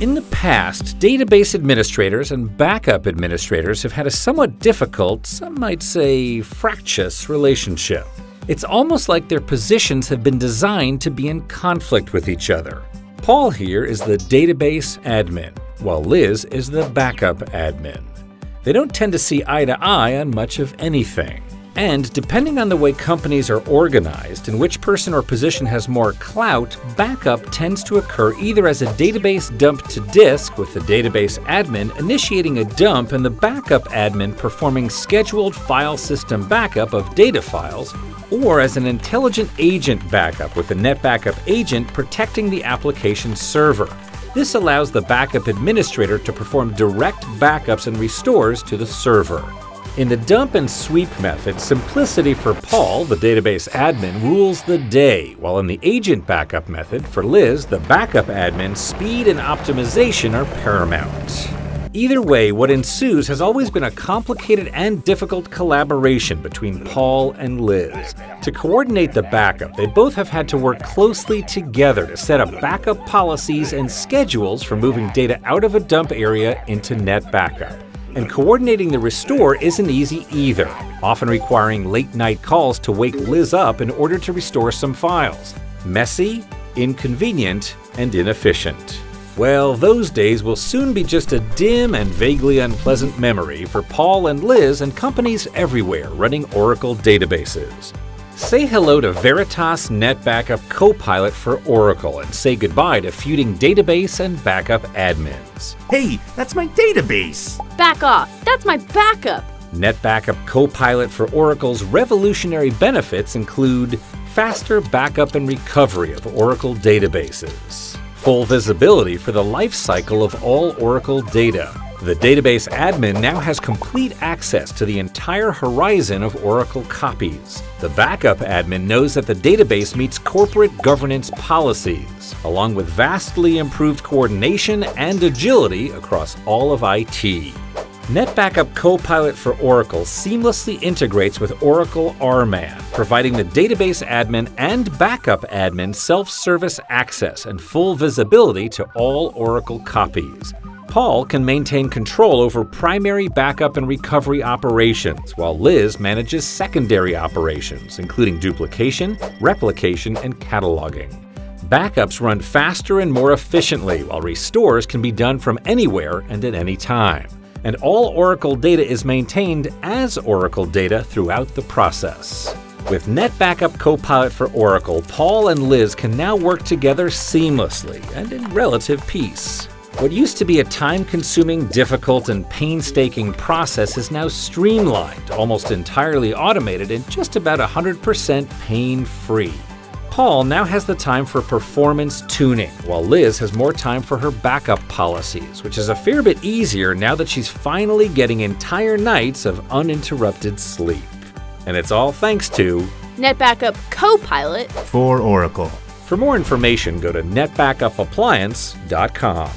In the past, database administrators and backup administrators have had a somewhat difficult, some might say fractious, relationship. It's almost like their positions have been designed to be in conflict with each other. Paul here is the database admin, while Liz is the backup admin. They don't tend to see eye to eye on much of anything. And depending on the way companies are organized and which person or position has more clout, backup tends to occur either as a database dump to disk, with the database admin initiating a dump and the backup admin performing scheduled file system backup of data files, or as an intelligent agent backup with the NetBackup agent protecting the application server. This allows the backup administrator to perform direct backups and restores to the server. In the dump and sweep method, simplicity for Paul, the database admin, rules the day, while in the agent backup method, for Liz, the backup admin, speed and optimization are paramount. Either way, what ensues has always been a complicated and difficult collaboration between Paul and Liz. To coordinate the backup, they both have had to work closely together to set up backup policies and schedules for moving data out of a dump area into NetBackup. And coordinating the restore isn't easy either, often requiring late night calls to wake Liz up in order to restore some files. Messy, inconvenient, and inefficient. Well, those days will soon be just a dim and vaguely unpleasant memory for Paul and Liz and companies everywhere running Oracle databases. Say hello to Veritas NetBackup Copilot for Oracle and say goodbye to feuding database and backup admins. Hey, that's my database! Back off! That's my backup! NetBackup Copilot for Oracle's revolutionary benefits include faster backup and recovery of Oracle databases, full visibility for the lifecycle of all Oracle data, the database admin now has complete access to the entire horizon of Oracle copies. The backup admin knows that the database meets corporate governance policies, along with vastly improved coordination and agility across all of IT. NetBackup Copilot for Oracle seamlessly integrates with Oracle RMAN, providing the database admin and backup admin self service access and full visibility to all Oracle copies. Paul can maintain control over primary backup and recovery operations, while Liz manages secondary operations, including duplication, replication, and cataloging. Backups run faster and more efficiently, while restores can be done from anywhere and at any time. And all Oracle data is maintained as Oracle data throughout the process. With NetBackup Copilot for Oracle, Paul and Liz can now work together seamlessly and in relative peace. What used to be a time consuming, difficult, and painstaking process is now streamlined, almost entirely automated, and just about 100% pain free. Paul now has the time for performance tuning, while Liz has more time for her backup policies, which is a fair bit easier now that she's finally getting entire nights of uninterrupted sleep. And it's all thanks to NetBackup Copilot for Oracle. For more information, go to netbackupappliance.com.